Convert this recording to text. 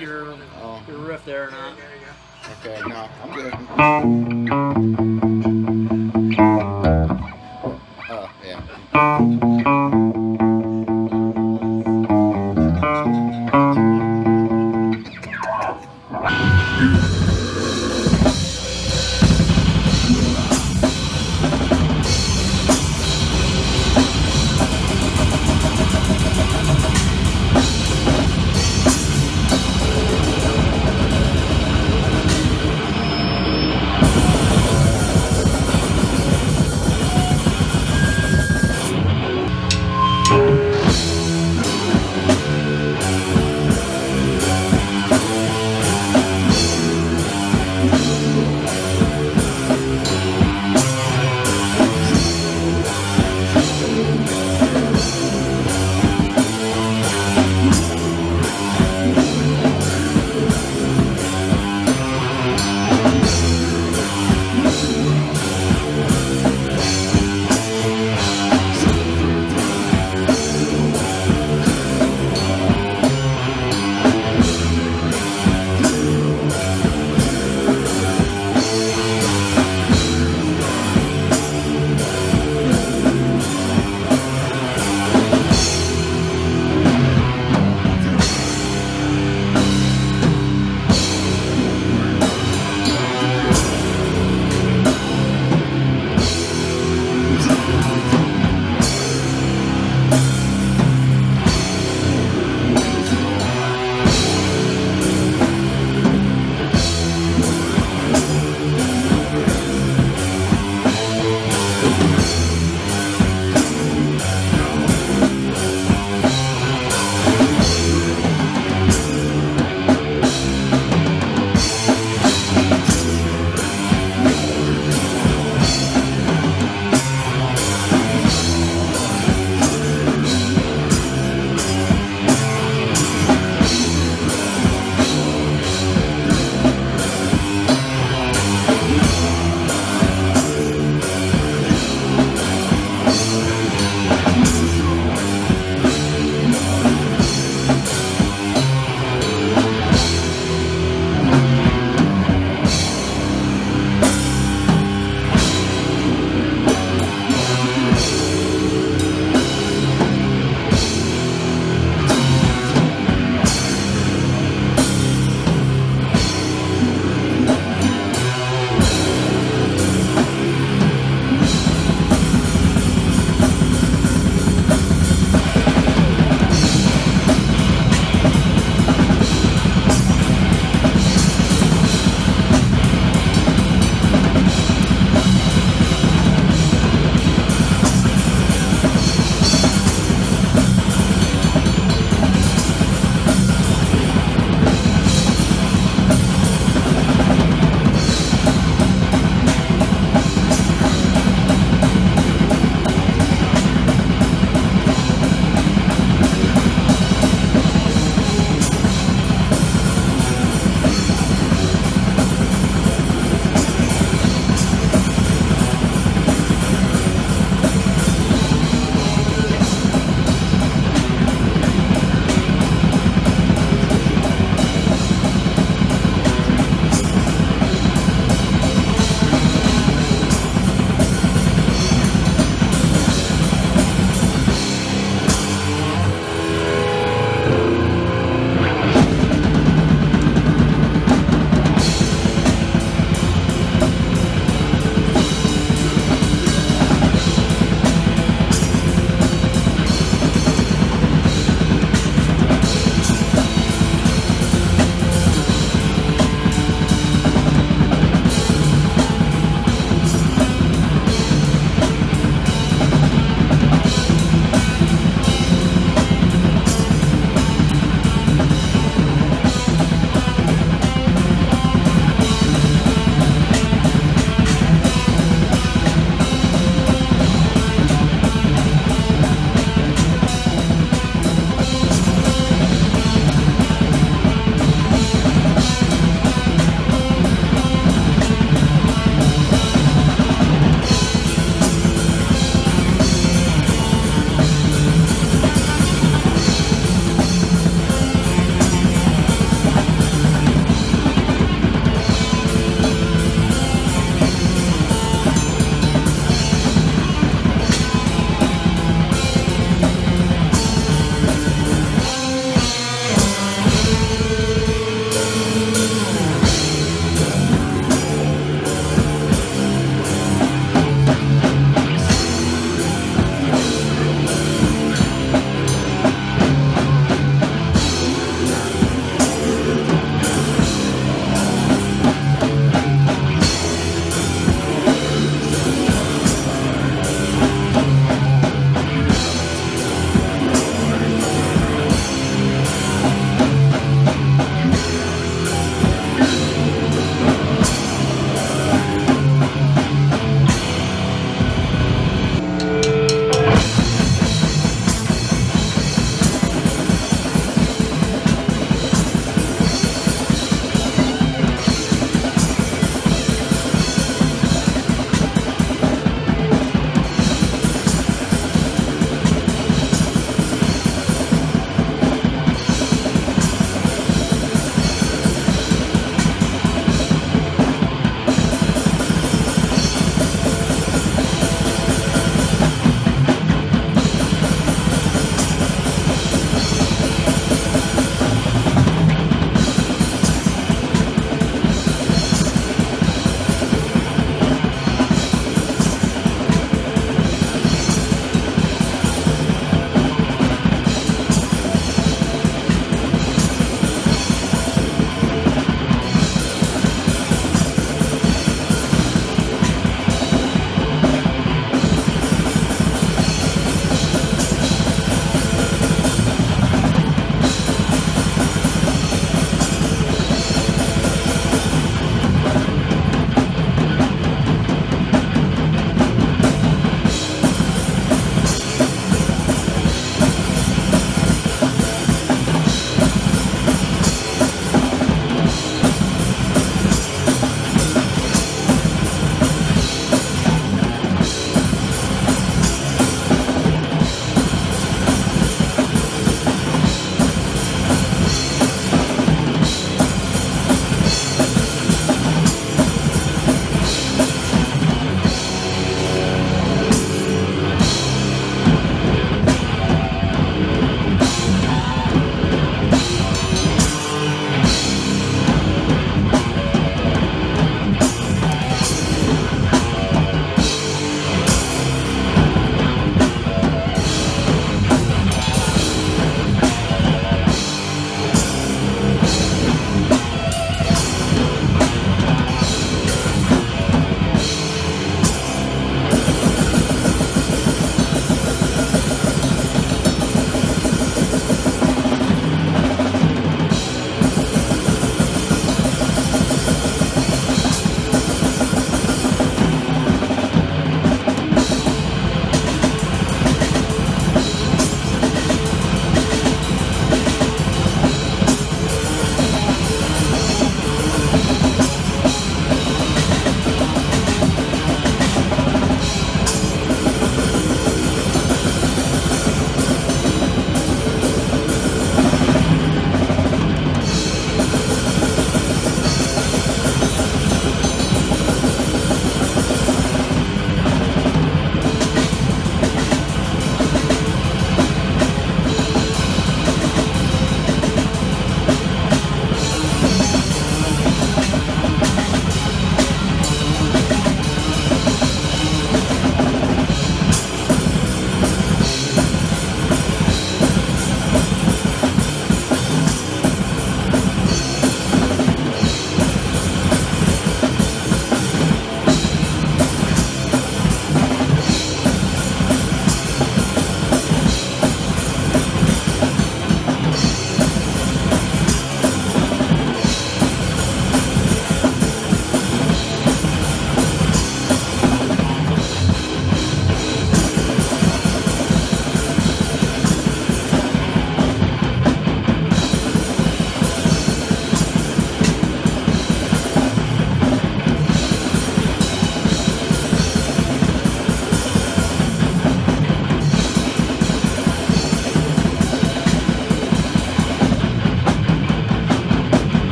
your, Oh. your riff there or not. Okay, no.